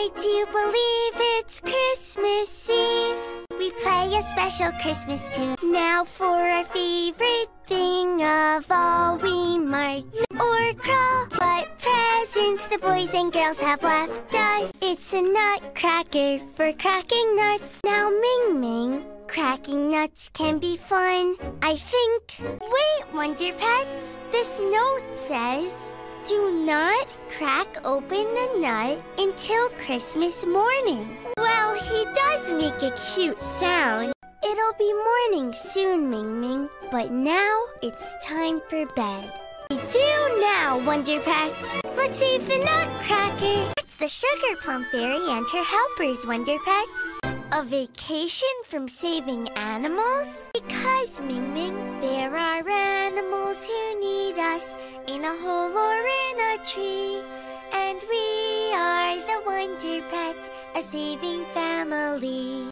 I do believe it's Christmas Eve. We play a special Christmas tune. Now for our favorite thing of all, we march or crawl. What presents the boys and girls have left us? It's a nutcracker for cracking nuts. Now, Ming Ming, cracking nuts can be fun, I think. Wait, Wonder Pets, this note says. Do not crack open the nut until Christmas morning. Well, he does make a cute sound. It'll be morning soon, Ming Ming, but now it's time for bed. Do now, Wonder Pets. Let's save the nutcracker. It's the Sugar Plum Fairy and her helpers, Wonder Pets. A vacation from saving animals? Because, Ming Ming, there are animals who need us in a hole or tree. And we are the Wonder Pets, a saving family.